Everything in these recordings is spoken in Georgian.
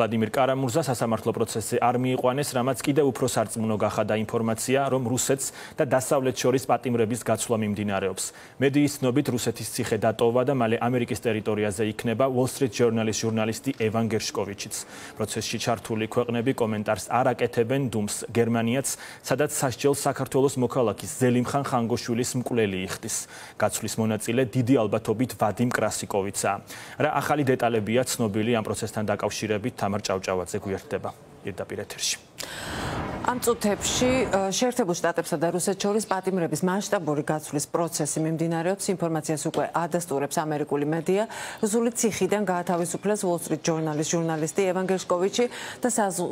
ვლადიმირ კარამურზა სასამართლო პროცესზე არ მიიყვანეს, რამაც კიდევ უფრო სარწმუნო გახადა ინფორმაცია, რომ რუსეთს და დასავლეთ შორის პატიმრების გაცვლა მიმდინარეობს. მედიის ცნობით რუსეთის ციხე დატოვა და მალე ამერიკის ტერიტორიაზე იქნება Wall Street Journal-ის ჟურნალისტი ევან გერშკოვიჩიც. პროცესში ჩართული ქვეყნები კომენტარს არ აკეთებენ დუმს გერმანიაც, სადაც სასჯელს საქართველოს მოქალაქის ზელიმხან ხანგოშვილის მკვლელი იხდის. გაცვლის მონაწილე დიდი ალბათობით ვადიმ კრასიკოვიცა. რა ახალი დეტალებია ცნობილი ამ პროცესთან დაკავშირებით თამარ ჭავჭავაძე გვერდება პირდაპირ ეთერში. ამ წუთებში შეერთებულ შტატებსა და რუსეთს შორის პატიმრების მასშტაბური გაცვლის პროცესი მიმდინარეობს. ინფორმაციას უკვე ადასტურებს ამერიკული მედია. რუსული ციხიდან გაათავისუფლეს Wall Street Journal-ის ჟურნალისტი ევან გერშკოვიჩი და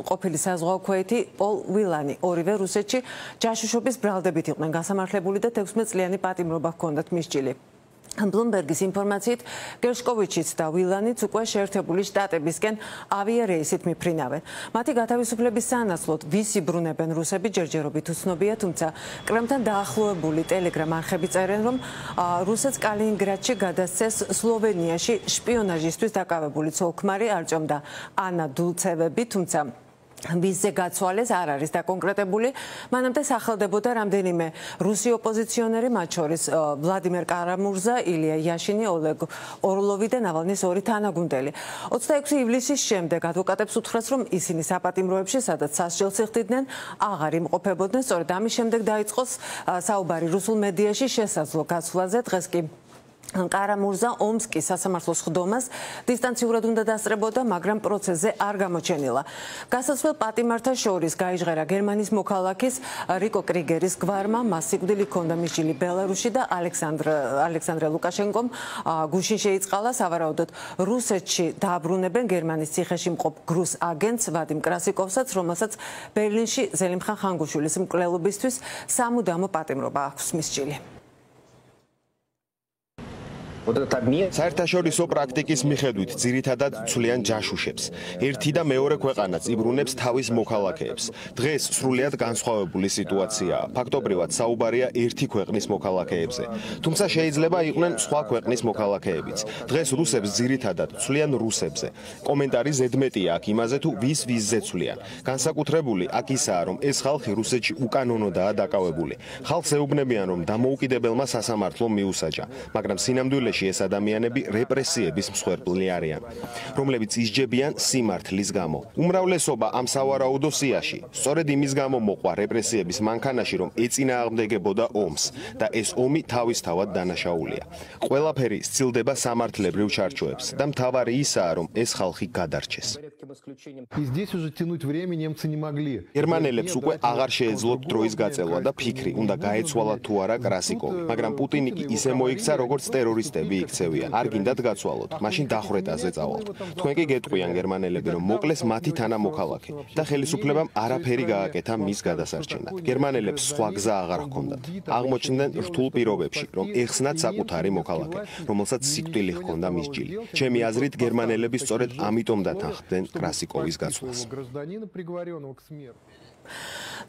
ყოფილი საზღვაო ქვეითი პოლ ვილანი. ორივე რუსეთში ჯაშუშობის ბრალდებით იყვნენ გასამართლებული და 16 წლიანი პატიმრობა ჰქონდათ მისჭილი. ბლუმბერგის ინფორმაციით გერშკოვიჩიც და ვილანიც უკვე შეერთებული შტატებისკენ ავიარეისით მიფრინავენ. მათი გათავისუფლების სანაცვლოდ ვისი ბრუნებენ რუსები ჯერჯერობით უცნობია, თუმცა კრემლთან დაახლოებული ტელეგრამ არხები წერენ, რომ რუსეთს კალინინგრადში გადასცეს სლოვენიაში შპიონაჟისთვის დაკავებული ცოლქმარი არჭომ და ანა დულცევები, თუმცა ვიზზე გაცვალეს არ არის დაკონკრეტებული. მანამდე სახელდებოდა რამდენიმე რუსი ოპოზიციონერი, მათ შორის ვლადიმერ კარამურზა, ილია იაშინი, ოლეგ ორლოვი და ნავალნის ორი თანაგუნდელი. 26 ივლისის შემდეგ ადვოკატებს უთხრეს, რომ ისინი საპატიმროებში, სადაც სასჯელს იხდიდნენ, აღარ იმყოფებოდნენ. სწორედ ამის შემდეგ დაიწყოს საუბარი რუსულ მედიაში შესაძლო გაცვლაზე. დღეს კი კარამურზა ომსკის სასამართლოს ხდომას დისტანციურად უნდა დასწრებოდა, მაგრამ პროცესზე არ გამოჩენილა. გასაცვლელ პატიმართა შორის გაიჟღერა გერმანიის მოქალაქის რიკო კრიგერის გვარმა, მას სიკვდილი ჰქონდა მისჯილი ბელარუსში და ალექსანდრ ალექსანდრე ლუკაშენკომ გუშინ შეიწყალა სავარაუდოდ რუსეთში დააბრუნებენ გერმანიის ციხეში მყოფ გრუს აგენტს ვადიმ კრასიკოვსაც, რომელსაც ბერლინში ზელიმხან ხანგუშვილის მკვლელობისთვის სამუდამო პატიმრობა აქვს მისჯილი. საერთაშორისო პრაქტიკის მიხედვით ძირითადად ცვლიან ჯაშუშებს. ერთი და მეორე ქვეყანაც იბრუნებს თავის მოქალაქეებს. დღეს სრულიად განსხვავებული სიტუაციაა. ფაქტობრივად საუბარია ერთი ქვეყნის მოქალაქეებზე. თუმცა შეიძლება იყვნენ სხვა ქვეყნის მოქალაქეებიც. დღეს რუსებს ძირითადად ცვლიან რუსებზე. კომენტარი ზედმეტია აქ იმაზე თუ ვის ვიზზე ცვლიან. განსაკუთრებული აქ ისაა რომ ეს ხალხი რუსეთში უკანონოდაა დაკავებული. ხალხს ეუბნებიან რომ დამოუკიდებელმა სასამართლომ მიუსაჯა, მაგრამ სინამდვილეში ქვეყანაში ეს ადამიანები რეპრესიების მსხვერპლი არიან, რომლებიც ისჯებიან სიმართლის გამო. უმრავლესობა ამ სავარაუდო სიაში სწორედ იმის გამო მოყვა რეპრესიების მანქანაში, რომ ეწინააღმდეგებოდა ომს და ეს ომი თავისთავად დანაშაულია. ყველაფერი სცილდება სამართლებრივ ჩარჩოებს და მთავარი ისაა, რომ ეს ხალხი გადარჩეს. И здесь уже тянуть время немцы не могли. გერმანელებს უკვე აღარ შეეძლოთ დროის გაწევა და ფიქრი, უნდა გაეცვალათ თუ არა კრასიკოვი, მაგრამ პუტინი კი ისე მოიქცა როგორც ტერორისტები. გუნდები იქცევიან. არ გინდათ გაცვალოთ, მაშინ დახრეტაზე წავალთ. თქვენ კი გეტყვიან გერმანელები, რომ მოკლეს მათი თანამოქალაქე და ხელისუფლებამ არაფერი გააკეთა მის გადასარჩენად. გერმანელებს სხვა გზა აღარ ჰქონდათ. აღმოჩნდნენ რთულ პირობებში, რომ ეხსნათ საკუთარი მოქალაქე, რომელსაც სიკვდილი ჰქონდა მის ჯილი. ჩემი აზრით, გერმანელები სწორედ ამიტომ დათანხმდნენ კრასიკოვის გაცვლას.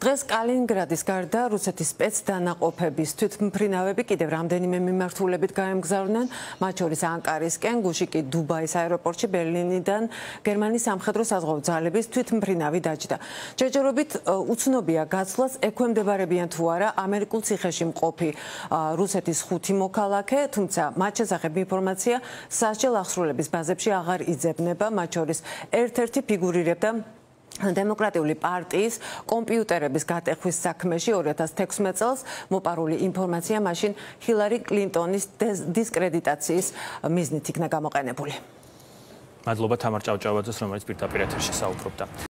დღეს კალინინგრადის გარდა რუსეთის სპეცდანაყოფების თვითმფრინავები კიდევ რამდენიმე მიმართულებით გაემგზავრნენ, მათ შორის ანკარისკენ, გუში კი დუბაის აეროპორტში ბერლინიდან გერმანიის სამხედრო საზღვაო ძალების თვითმფრინავი დაჯდა. ჯერჯერობით უცნობია გაცვლას ექვემდებარებიან თუ არა ამერიკულ ციხეში მყოფი რუსეთის ხუთი მოქალაქე, თუმცა მათ შესახებ ინფორმაცია სასჯელ აღსრულების ბაზებში აღარ იძებნება, მათ შორის ერთ-ერთი ფიგურირებდა დემოკრატიული პარტიის კომპიუტერების გატეხვის საქმეში 2016 წელს მოპარული ინფორმაცია მაშინ ჰილარი კლინტონის დისკრედიტაციის მიზნით იქნა გამოყენებული. მადლობა თამარ ჭავჭავაძეს, რომელიც პირდაპირ ეთერში საუბრობდა.